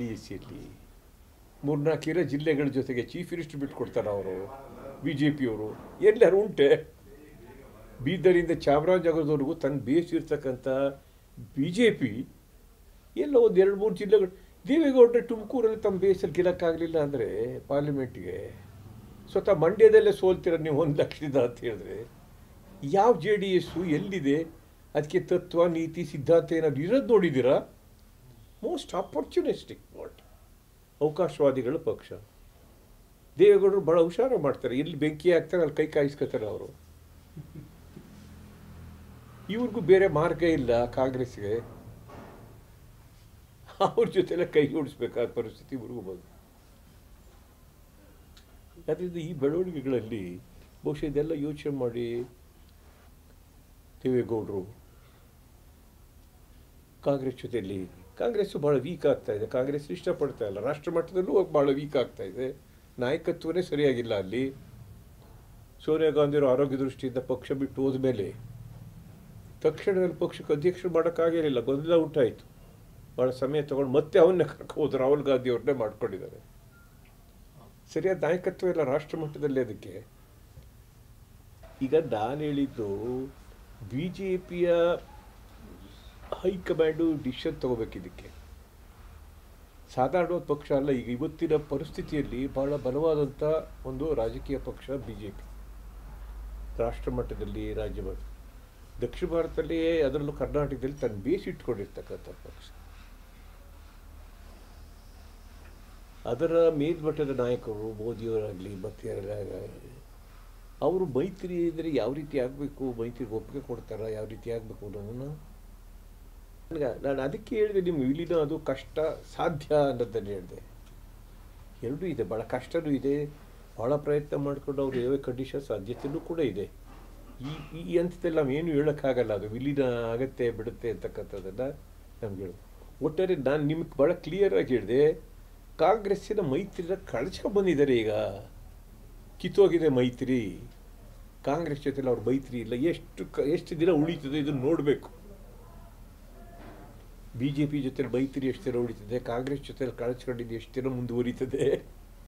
D S ಸಿಯಲ್ಲಿ ಮೂರ್ನಾಲ್ಕು ಜಿಲ್ಲೆಗಳ ಜೊತೆಗೆ ಚೀಫ್ ಮಿನಿಸ್ಟರ್ ಬಿಟ್ಕೊಡ್ತಾರೆ ಅವರು ಬಿ ಜೆ ಪಿಯವರು ಎಲ್ಲರೂ ಉಂಟೆ. ಬೀದರಿಂದ ಚಾಮರಾಜನಗರದವರೆಗೂ ತನ್ನ ಬೇಸ್ ಇರ್ತಕ್ಕಂಥ ಬಿ ಜೆ ಪಿ ಎಲ್ಲ ಒಂದು ಎರಡು ಮೂರು ಜಿಲ್ಲೆಗಳು. ದೇವೇಗೌಡರೆ ತುಮಕೂರಲ್ಲಿ ತಮ್ಮ ಬೇಸಲ್ಲಿ ಗೆಲ್ಲಕ್ಕಾಗಲಿಲ್ಲ ಅಂದರೆ ಪಾರ್ಲಿಮೆಂಟ್ಗೆ. ಸ್ವತಃ ಮಂಡ್ಯದಲ್ಲೇ ಸೋಲ್ತೀರ ನೀವು ಒಂದು ಲಕ್ಷದಿಂದ ಅಂತ ಹೇಳಿದ್ರೆ. ಯಾವ ಜೆ ಡಿ ಎಸ್ಸು ಎಲ್ಲಿದೆ? ಅದಕ್ಕೆ ತತ್ವ, ನೀತಿ, ಸಿದ್ಧಾಂತ ಏನಾದರೂ ಇರೋದು ನೋಡಿದ್ದೀರಾ? ಮೋಸ್ಟ್ ಆಪರ್ಚುನಿಸ್ಟಿಕ್ ವಾಟ್ ಅವಕಾಶವಾದಿಗಳ ಪಕ್ಷ. ದೇವೇಗೌಡರು ಭಾಳ ಹುಷಾರು ಮಾಡ್ತಾರೆ. ಎಲ್ಲಿ ಬೆಂಕಿ ಹಾಕ್ತಾರೆ, ಅಲ್ಲಿ ಕೈ ಕಾಯಿಸ್ಕೋತಾರೆ ಅವರು. ಇವ್ರಿಗೂ ಬೇರೆ ಮಾರ್ಗ ಇಲ್ಲ ಕಾಂಗ್ರೆಸ್ಗೆ. ಅವ್ರ ಜೊತೆಲ್ಲ ಕೈ ಜೋಡಿಸ್ಬೇಕಾದ ಪರಿಸ್ಥಿತಿ ಇವ್ರಿಗೂ ಬಂದು ಅದರಿಂದ ಈ ಬೆಳವಣಿಗೆಗಳಲ್ಲಿ ಬಹುಶಃ ಇದೆಲ್ಲ ಯೋಚನೆ ಮಾಡಿ ದೇವೇಗೌಡರು ಕಾಂಗ್ರೆಸ್ ಜೊತೆಯಲ್ಲಿ ಕಾಂಗ್ರೆಸ್ಸು ಭಾಳ ವೀಕ್ ಆಗ್ತಾ ಇದೆ. ಕಾಂಗ್ರೆಸ್ ಇಷ್ಟಪಡ್ತಾ ಇಲ್ಲ. ರಾಷ್ಟ್ರ ಮಟ್ಟದಲ್ಲೂ ಭಾಳ ವೀಕ್ ಆಗ್ತಾ ಇದೆ. ನಾಯಕತ್ವನೇ ಸರಿಯಾಗಿಲ್ಲ ಅಲ್ಲಿ. ಸೋನಿಯಾ ಗಾಂಧಿಯವರು ಆರೋಗ್ಯ ದೃಷ್ಟಿಯಿಂದ ಪಕ್ಷ ಬಿಟ್ಟು ಹೋದ್ಮೇಲೆ ತಕ್ಷಣದಲ್ಲಿ ಪಕ್ಷಕ್ಕೆ ಅಧ್ಯಕ್ಷರು ಮಾಡೋಕ್ಕಾಗಿರಲಿಲ್ಲ ಗೊಂದಲ ಉಂಟಾಯಿತು. ಭಾಳ ಸಮಯ ತಗೊಂಡು ಮತ್ತೆ ಅವನ್ನೇ ಕರ್ಕೋದು ರಾಹುಲ್ ಗಾಂಧಿ ಅವ್ರನ್ನೇ ಮಾಡ್ಕೊಂಡಿದ್ದಾರೆ. ಸರಿಯಾದ ನಾಯಕತ್ವ ಇಲ್ಲ ರಾಷ್ಟ್ರ ಮಟ್ಟದಲ್ಲಿ ಅದಕ್ಕೆ. ಈಗ ನಾನು ಹೇಳಿದ್ದು ಬಿ ಜೆ ಪಿಯ ಹೈಕಮಾಂಡು ಡಿಸಿಷನ್ ತಗೋಬೇಕು ಇದಕ್ಕೆ. ಸಾಧಾರಣ ಪಕ್ಷ ಅಲ್ಲ, ಈಗ ಇವತ್ತಿನ ಪರಿಸ್ಥಿತಿಯಲ್ಲಿ ಬಹಳ ಬಲವಾದಂಥ ಒಂದು ರಾಜಕೀಯ ಪಕ್ಷ ಬಿ ಜೆ ಪಿ ರಾಷ್ಟ್ರ ಮಟ್ಟದಲ್ಲಿ, ರಾಜ್ಯ ದಕ್ಷಿಣ ಭಾರತದಲ್ಲಿ ಅದರಲ್ಲೂ ಕರ್ನಾಟಕದಲ್ಲಿ ತನ್ನ ಬೇಸ್ ಇಟ್ಕೊಂಡಿರ್ತಕ್ಕಂಥ ಪಕ್ಷ. ಅದರ ಮೇಲ್ಮಟ್ಟದ ನಾಯಕರು ಮೋದಿಯವರಾಗಲಿ ಮತ್ತೆ ಅವರು ಮೈತ್ರಿ ಅಂದರೆ ಯಾವ ರೀತಿ ಆಗಬೇಕು, ಮೈತ್ರಿಗೆ ಒಪ್ಪಿಗೆ ಕೊಡ್ತಾರ, ಯಾವ ರೀತಿ ಆಗಬೇಕು ಅನ್ನೋದನ್ನು ನನಗೆ, ನಾನು ಅದಕ್ಕೆ ಹೇಳಿದೆ ನಿಮ್ಗೆ ವಿಲೀನ ಅದು ಕಷ್ಟ ಸಾಧ್ಯ ಅನ್ನೋದನ್ನು ಹೇಳಿದೆ. ಎರಡೂ ಇದೆ ಭಾಳ ಕಷ್ಟನೂ ಇದೆ ಭಾಳ ಪ್ರಯತ್ನ ಮಾಡಿಕೊಂಡು ಅವ್ರು ಯಾವ ಕಂಡೀಷನ್ ಸಾಧ್ಯತೆಯೂ ಕೂಡ ಇದೆ. ಈ ಈ ಹಂತದಲ್ಲಿ ನಾವೇನು ಹೇಳೋಕ್ಕಾಗಲ್ಲ, ಅದು ವಿಲೀನ ಆಗತ್ತೆ, ಬಿಡುತ್ತೆ ಅಂತಕ್ಕಂಥದ್ದನ್ನು ನಮ್ಗೆ ಹೇಳಿ. ಒಟ್ಟಾರೆ ನಾನು ನಿಮಗೆ ಭಾಳ ಕ್ಲಿಯರಾಗಿ ಹೇಳಿದೆ, ಕಾಂಗ್ರೆಸ್ಸಿನ ಮೈತ್ರಿನ ಬಂದಿದ್ದಾರೆ ಈಗ. ಕಿತ್ತೋಗಿದೆ ಮೈತ್ರಿ. ಕಾಂಗ್ರೆಸ್ ಜೊತೆಲಿ ಅವ್ರ ಮೈತ್ರಿ ಇಲ್ಲ. ಎಷ್ಟು ಕ, ಎಷ್ಟು ದಿನ ಉಳಿತದೆ ಇದನ್ನು ನೋಡಬೇಕು. ಬಿ ಜೆ ಪಿ ಜೊತೆ ಮೈತ್ರಿ ಎಷ್ಟು ದಿನ ಉಳಿತದೆ ಕಾಂಗ್ರೆಸ್ ಜೊತೆ ಕಳಚ್ಕೊಂಡಿದ್ದು ಎಷ್ಟು ದಿನ ಮುಂದುವರಿತದೆ?